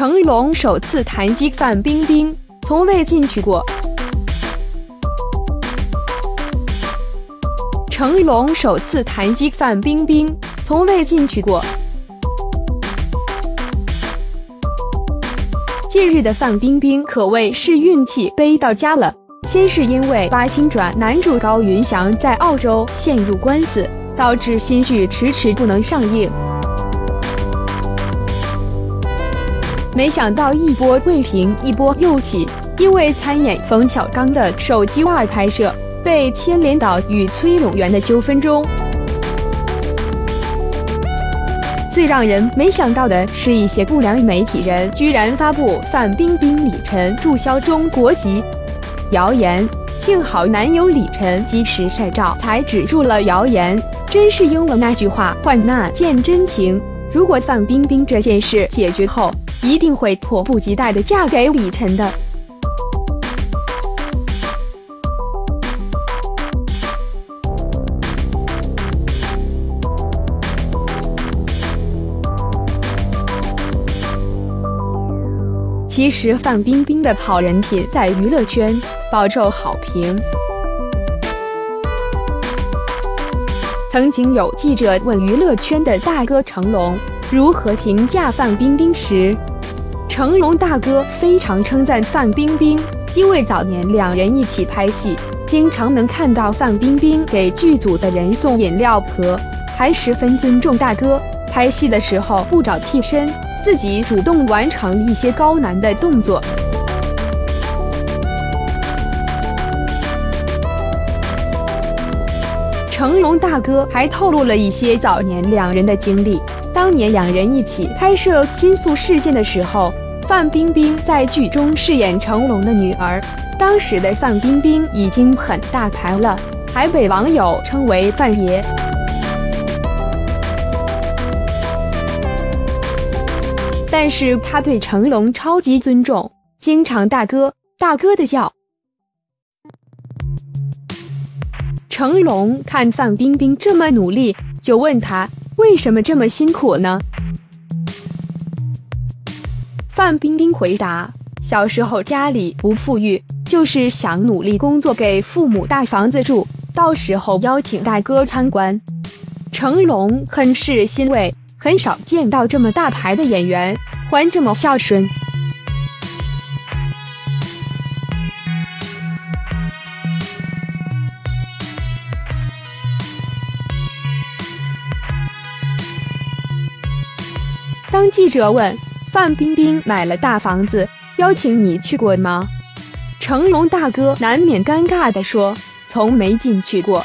成龙首次谈及范冰冰，从未进去过。成龙首次谈及范冰冰，从未进去过。近日的范冰冰可谓是运气背到家了。先是因为《八星转》男主高云翔在澳洲陷入官司，导致新剧迟迟不能上映。没想到一波未平，一波又起，因为参演冯小刚的手机二拍摄。被牵连到与崔永元的纠纷中。最让人没想到的是，一些不良媒体人居然发布范冰冰、李晨注销中国籍谣言。幸好男友李晨及时晒照，才止住了谣言。真是应了那句话：患难见真情。如果范冰冰这件事解决后，一定会迫不及待的嫁给李晨的。其实范冰冰的好人品在娱乐圈饱受好评。曾经有记者问娱乐圈的大哥成龙如何评价范冰冰时，成龙大哥非常称赞范冰冰，因为早年两人一起拍戏，经常能看到范冰冰给剧组的人送饮料盒，还十分尊重大哥。拍戏的时候不找替身。自己主动完成一些高难的动作。成龙大哥还透露了一些早年两人的经历。当年两人一起拍摄《金素事件》的时候，范冰冰在剧中饰演成龙的女儿。当时的范冰冰已经很大牌了，还被网友称为“范爷”。但是他对成龙超级尊重，经常大哥大哥的叫。成龙看范冰冰这么努力，就问他为什么这么辛苦呢？范冰冰回答：小时候家里不富裕，就是想努力工作，给父母带房子住，到时候邀请大哥参观。成龙很是欣慰。很少见到这么大牌的演员还这么孝顺。当记者问范冰冰买了大房子，邀请你去过吗？成龙大哥难免尴尬地说：“从没进去过。”